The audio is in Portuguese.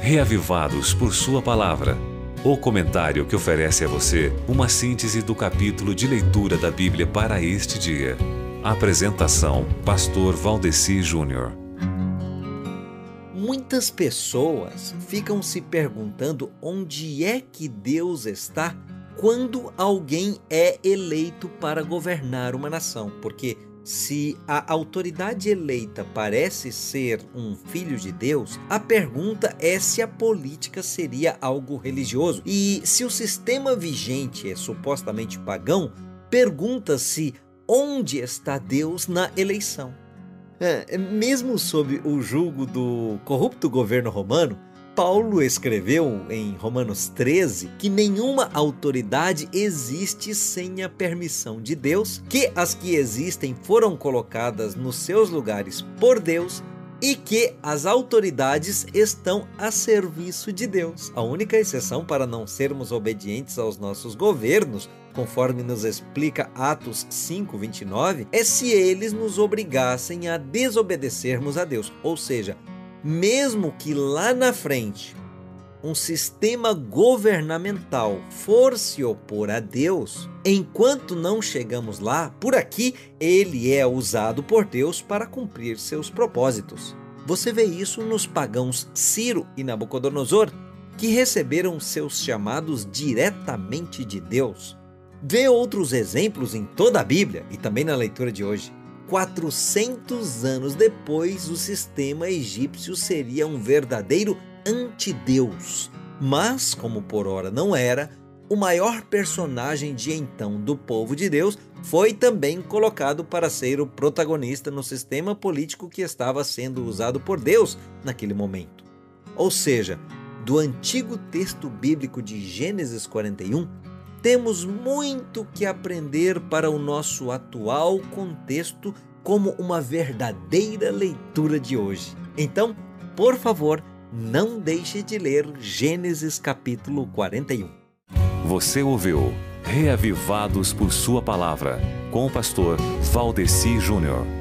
reavivados por Sua palavra. O comentário que oferece a você uma síntese do capítulo de leitura da Bíblia para este dia. Apresentação: Pastor Valdeci Júnior. Muitas pessoas ficam se perguntando onde é que Deus está quando alguém é eleito para governar uma nação, porque se a autoridade eleita parece ser um filho de Deus, a pergunta é se a política seria algo religioso. E se o sistema vigente é supostamente pagão, pergunta-se onde está Deus na eleição. É, mesmo sob o julgo do corrupto governo romano, Paulo escreveu em Romanos 13 que nenhuma autoridade existe sem a permissão de Deus, que as que existem foram colocadas nos seus lugares por Deus e que as autoridades estão a serviço de Deus. A única exceção para não sermos obedientes aos nossos governos, conforme nos explica Atos 5:29, é se eles nos obrigassem a desobedecermos a Deus, ou seja, mesmo que lá na frente um sistema governamental for se opor a Deus, enquanto não chegamos lá, por aqui ele é usado por Deus para cumprir seus propósitos. Você vê isso nos pagãos Ciro e Nabucodonosor, que receberam seus chamados diretamente de Deus. Vê outros exemplos em toda a Bíblia e também na leitura de hoje. 400 anos depois, o sistema egípcio seria um verdadeiro antideus. Mas, como por ora não era, o maior personagem de então do povo de Deus foi também colocado para ser o protagonista no sistema político que estava sendo usado por Deus naquele momento. Ou seja, do antigo texto bíblico de Gênesis 41, temos muito que aprender para o nosso atual contexto como uma verdadeira leitura de hoje. Então, por favor, não deixe de ler Gênesis capítulo 41. Você ouviu Reavivados por Sua Palavra, com o pastor Valdeci Júnior.